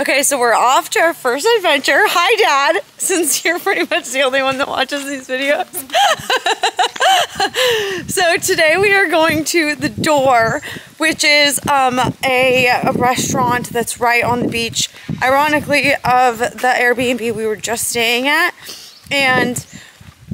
Okay, so we're off to our first adventure. Hi, Dad, since you're pretty much the only one that watches these videos. so today we are going to The Door, which is um, a, a restaurant that's right on the beach, ironically, of the Airbnb we were just staying at. And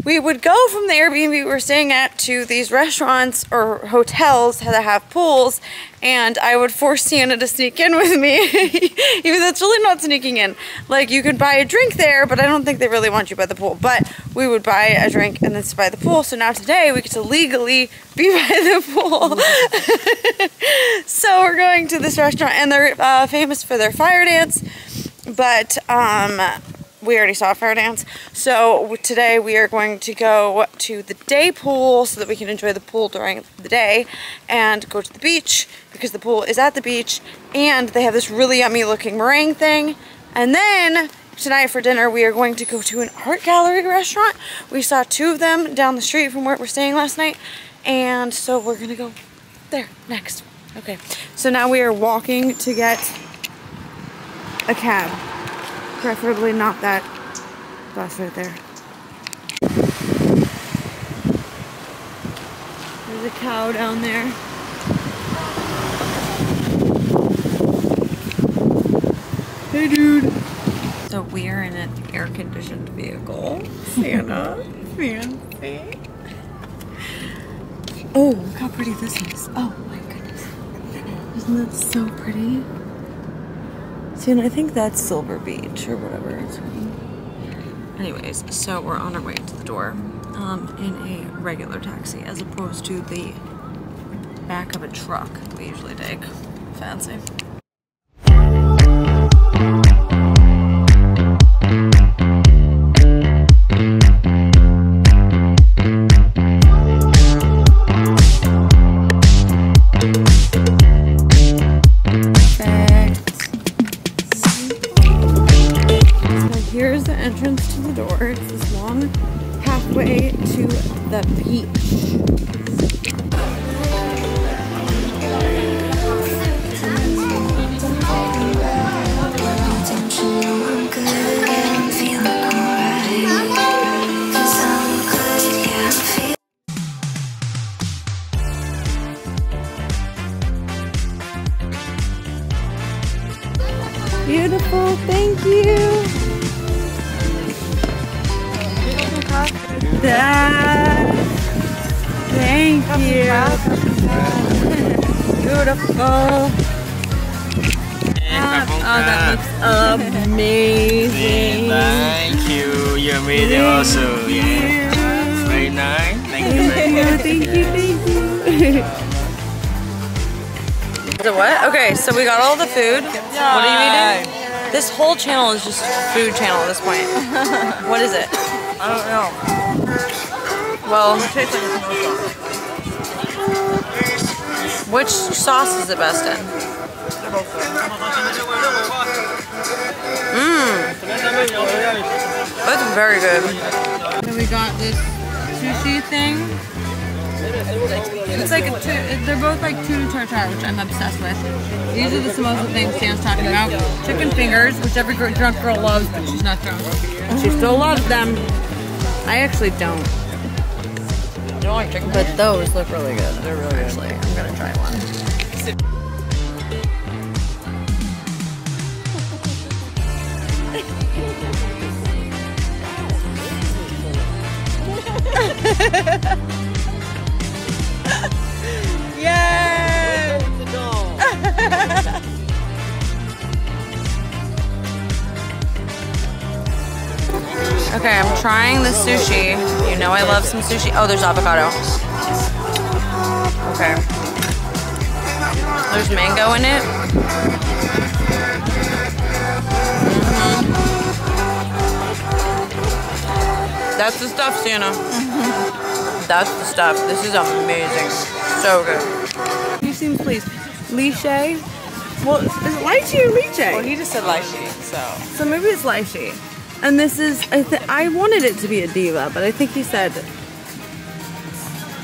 we would go from the Airbnb we were staying at to these restaurants or hotels that have pools, and I would force Sienna to sneak in with me, even though it's really not sneaking in. Like, you could buy a drink there, but I don't think they really want you by the pool. But we would buy a drink and then sit by the pool, so now today we get to legally be by the pool. so we're going to this restaurant, and they're uh, famous for their fire dance, but um, we already saw a fire dance. So today we are going to go to the day pool so that we can enjoy the pool during the day and go to the beach because the pool is at the beach and they have this really yummy looking meringue thing. And then tonight for dinner we are going to go to an art gallery restaurant. We saw two of them down the street from where we're staying last night. And so we're gonna go there next. Okay, so now we are walking to get a cab. Preferably not that bus right there. There's a cow down there. Hey dude. So we are in an air-conditioned vehicle. Santa. Fancy. Oh, look how pretty this is. Oh my goodness. Isn't that so pretty? And I think that's Silver Beach or whatever. Anyways, so we're on our way to the door um, in a regular taxi as opposed to the back of a truck we usually take. Fancy. I'm feeling. Beautiful, thank you. Thank. Beautiful. Oh, that looks amazing. Thank you. You're amazing also. Yeah. Very nice. Thank you very much. Thank you, thank you. What? Okay, so we got all the food. Yeah. What are you eating? This whole channel is just food channel at this point. what is it? I don't know. Well, which sauce is the best in? Both. That's very good. We got this sushi thing. It's like a they're both like tuna tartare, which I'm obsessed with. These are the samosa things Sam's talking about. Chicken fingers, which every drunk girl loves, but she's not drunk. She still loves them. I actually don't, You don't like chicken? but those look really good. They're really actually. I'm gonna try one. Yay! Okay, I'm trying the sushi. You know I love some sushi. Oh, there's avocado. Okay. There's mango in it. Mhm. That's the stuff, Sienna. That's the stuff. This is amazing. So good. You seem pleased. Lychee? Well, is it lychee or lychee? Well, he just said lychee, so. So maybe it's lychee. And this is, I, th- I wanted it to be a diva, but I think he said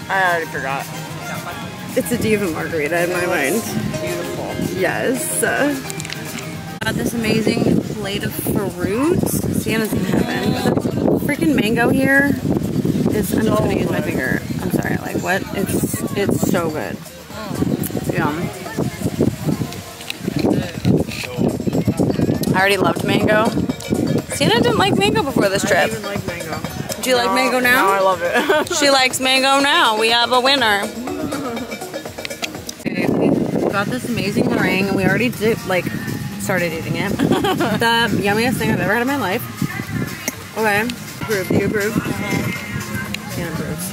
I already forgot. it's a diva margarita in my mind. Beautiful. Yes. Uh, Got this amazing plate of fruits. Sienna's in heaven. Freaking mango here is. I'm just gonna use my finger. I'm sorry. Like what? It's it's so good. Yum. I already loved mango. Sienna didn't like mango before this I trip. even like mango. Do you like mango now? No, I love it. She likes mango now. We have a winner. We got this amazing meringue and we already did like started eating it. the yummiest thing I've ever had in my life. Okay. Approve. Do you approve? Uh-huh. Yeah, approves.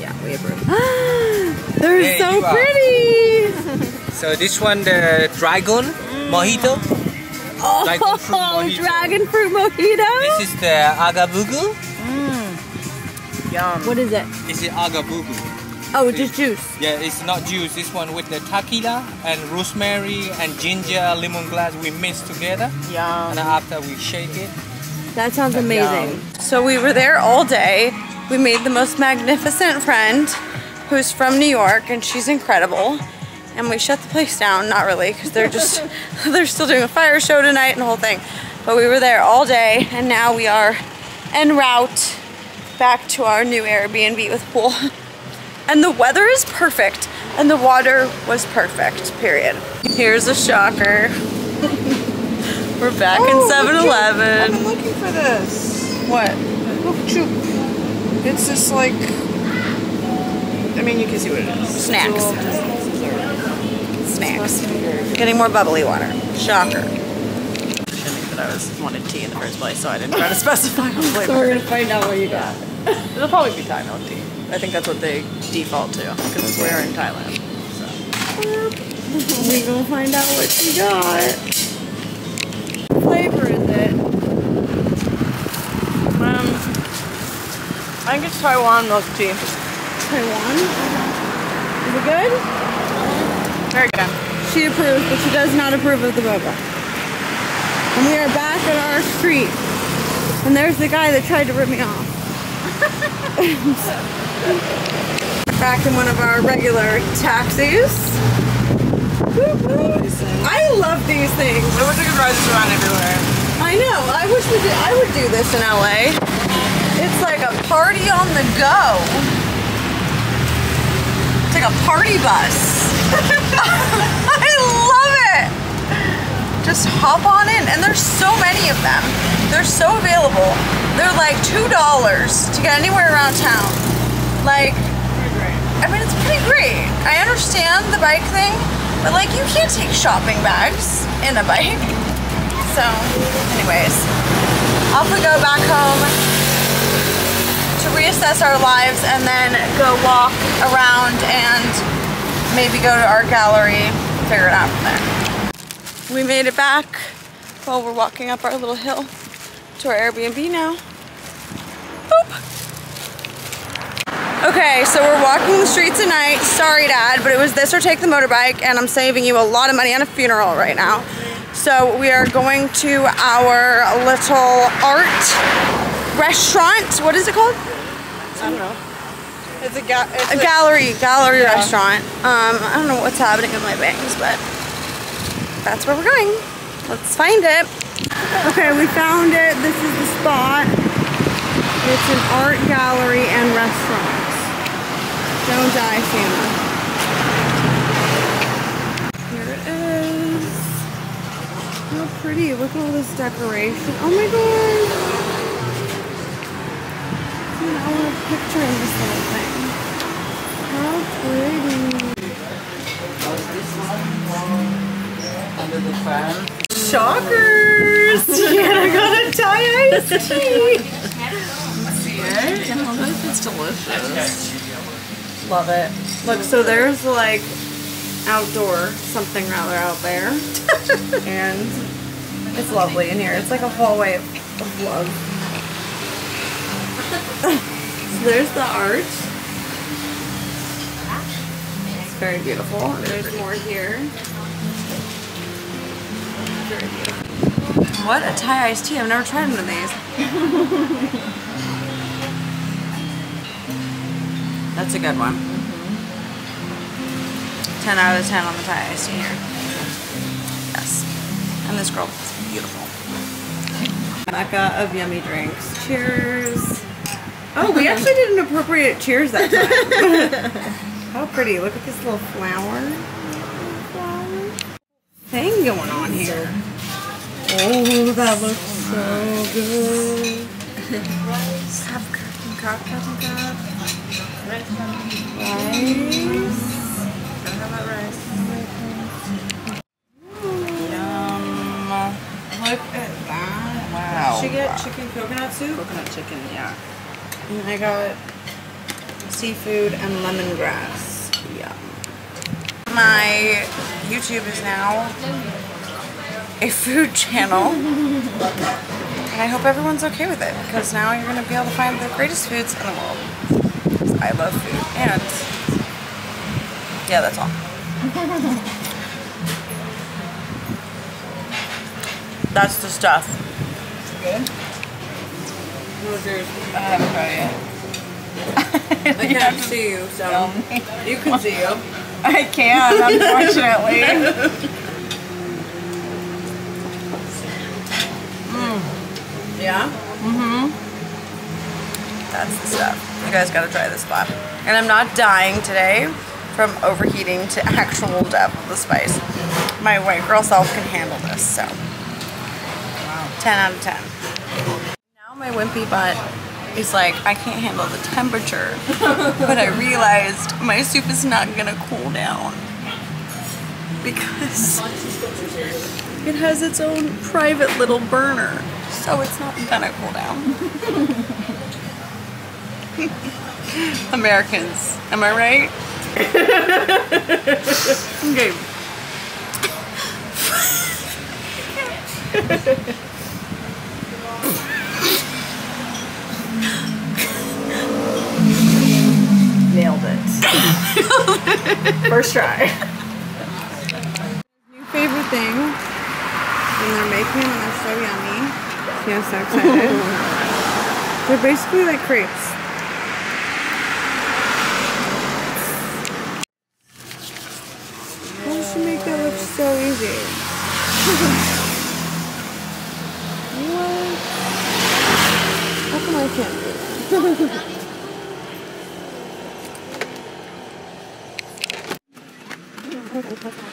Yeah, we approve. They're Yeah, so pretty. So this one, the dragon mm. mojito. Oh, dragon fruit Oh, dragon fruit mojito. This is the agabugu. Mm. Yum. What is it? This is agabugu. Oh, it's just juice. Yeah, it's not juice. This one with the tequila and rosemary and ginger lemongrass we mix together. Yum. And after we shake it. That sounds amazing. So we were there all day. We made the most magnificent friend who's from New York and she's incredible. And we shut the place down, not really, because they're just they're still doing a fire show tonight and the whole thing. But we were there all day and now we are en route back to our new Airbnb with pool. And the weather is perfect and the water was perfect, period. Here's a shocker. We're back in 7-Eleven. I've been looking for this. What? It's just like. I mean, you can see what it is. Snacks. It's Snacks. Getting more bubbly water. Shocker. Shouldn't that I was wanted tea in the first place, so I didn't try to specify the flavor. So we're gonna find out what you got. It'll probably be Thai milk tea. I think that's what they default to because we're in Thailand. So. We gonna find out what you got. Flavor is it? Um, I think it's Taiwan milk tea. Taiwan. Is it good? Very good. She approves, but she does not approve of the boba. And we are back at our street. And there's the guy that tried to rip me off. back in one of our regular taxis. I love these things. I wish I could ride this around everywhere. I know. I wish we did. I would do this in LA. It's like a party on the go. It's like a party bus. I love it. Just hop on in, and there's so many of them. They're so available. They're like two dollars to get anywhere around town. Like, I mean, it's pretty great. I understand the bike thing, but like, you can't take shopping bags in a bike. So, anyways, off we go back home to reassess our lives and then go walk around and maybe go to art gallery, figure it out from there. We made it back while we're walking up our little hill to our Airbnb now. Boop. Okay, so we're walking the streets at night. Sorry, Dad, but it was this or take the motorbike, and I'm saving you a lot of money on a funeral right now. So we are going to our little art restaurant. What is it called? I don't know. It's a, ga- it's A a gallery, gallery restaurant. Um, I don't know what's happening with my bangs, but that's where we're going. Let's find it. Okay, we found it. This is the spot. It's an art gallery and restaurant. Don't die, Santa. Here it is. How pretty. Look at all this decoration. Oh my god. I want a picture of this little thing. How pretty. Under the fan. Shockers! Sienna got a Thai iced tea. See it? It's delicious. Love it. Look, so there's like outdoor something rather out there. and it's lovely in here. It's like a hallway of love. so there's the arch. It's very beautiful. There's more here. What a Thai iced tea. I've never tried one of these. That's a good one. Mm-hmm. 10 out of 10 on the Thai iced tea here. Yes. And this girl is beautiful. Mecca of yummy drinks. Cheers. Oh, we actually did an appropriate cheers that time. How pretty. Look at this little. Flower. Thing going on here. Oh, that looks so good. Rice. Yum. Look at that. Wow. Did she get chicken coconut soup? Coconut chicken, yeah. And I got seafood and lemongrass. Yum. My YouTube is now a food channel. and I hope everyone's okay with it because now you're going to be able to find the greatest foods in the world. I love food. And yeah, that's all. that's the stuff. Good? Um, I haven't tried it. I can't see you, so you can see you. I can, unfortunately. Yeah? Mm-hmm. That's the stuff. You guys gotta try this spot. And I'm not dying today from overheating to actual death of the spice. My white girl self can handle this, so. 10 out of 10. Now my wimpy butt is like, I can't handle the temperature. but I realized my soup is not gonna cool down. Because it has its own private little burner. So it's not gonna cool down. Americans, am I right? okay. First try. New favorite thing when they're making them, they're so yummy. Yeah, so excited. they're basically like crepes. How does she make that look so easy? what? How come I can't do that? Okay.